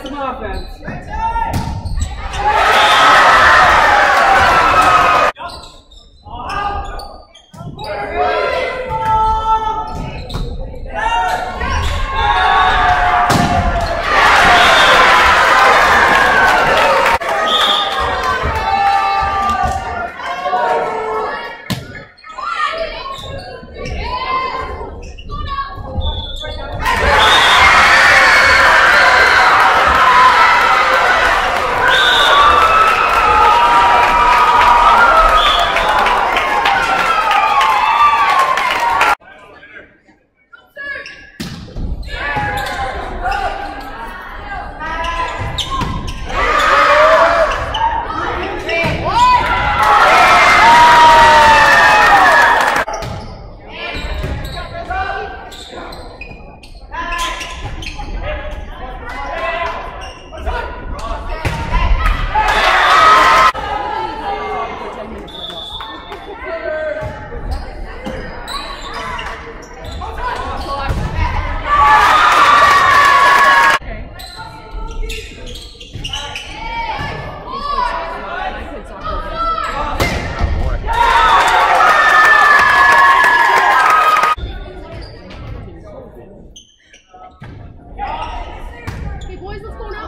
play some offense. Hey boys, what's going go now.